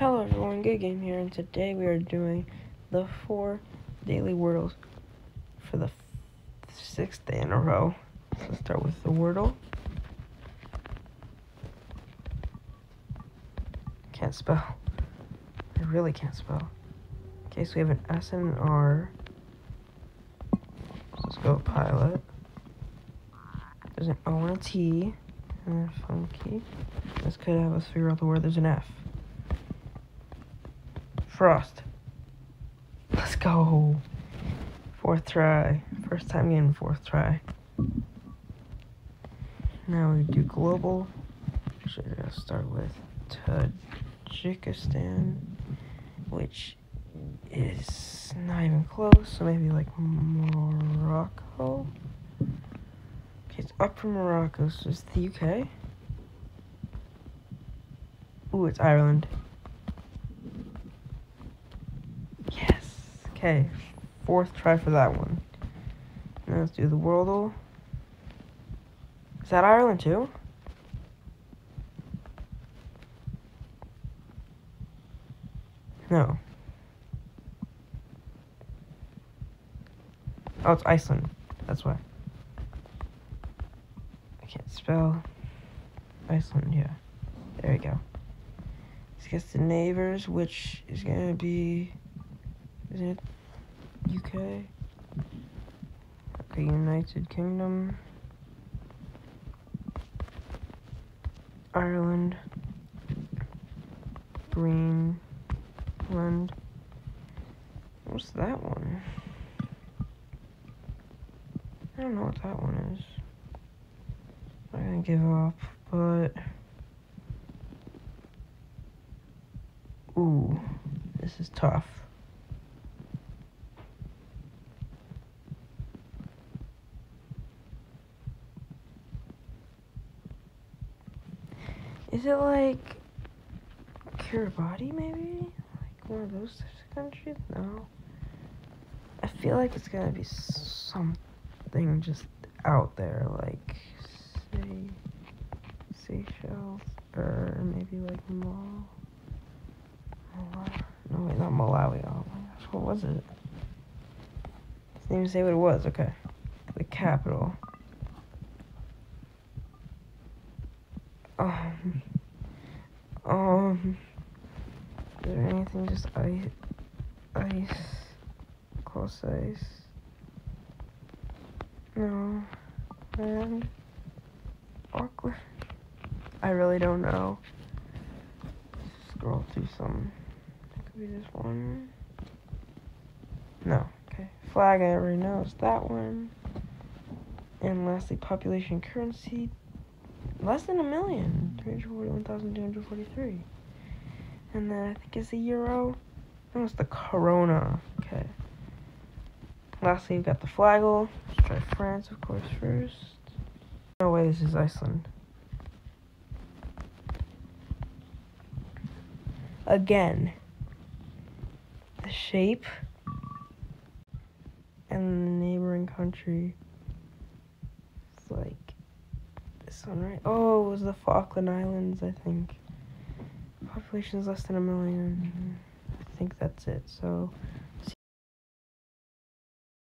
Hello everyone, Good Game here, and today we are doing the four daily Wordles for the sixth day in a row. So let's start with the Wordle. Can't spell. I really can't spell. Okay, so we have an S and an R. So let's go pilot. There's an O and a T, and a funky. This could have us figure out the word. There's an F. Frost. Let's go. Fourth try. First time getting fourth try. Now we do Globle. Should I start with Tajikistan, which is not even close, so maybe like Morocco. Okay, it's up from Morocco, so it's the UK. Ooh, it's Ireland. Okay, fourth try for that one. Now let's do the Worldle. Is that Ireland too? No. Oh, it's Iceland. That's why. I can't spell. Iceland, yeah. There we go. Let's guess the neighbors, which is gonna be is it UK? The United Kingdom. Ireland. Greenland. What's that one? I don't know what that one is. I'm gonna give up, but... Ooh, this is tough. Is it like Kiribati maybe? Like one of those types of countries? No. I feel like it's gonna be something just out there, like say Seychelles or maybe like Mal. Malawi. No, wait, not Malawi. Oh my gosh, what was it? Didn't even say what it was. Okay, the capital. Um, um, is there anything just ice, ice, close ice? No, and awkward. I really don't know. Scroll through some. Could be this one. No. Okay. Flag, I already know. It's that one. And lastly, population currency. Less than a million. 341,243. And then I think it's the euro. That was the corona. Okay. Lastly, we've got the Flagle. Let's try France, of course, first. No way, this is Iceland. Again. The shape. And the neighboring country. It's like this one, right? Oh, it was the Falkland Islands, I think. Population is less than a million. I think that's it. So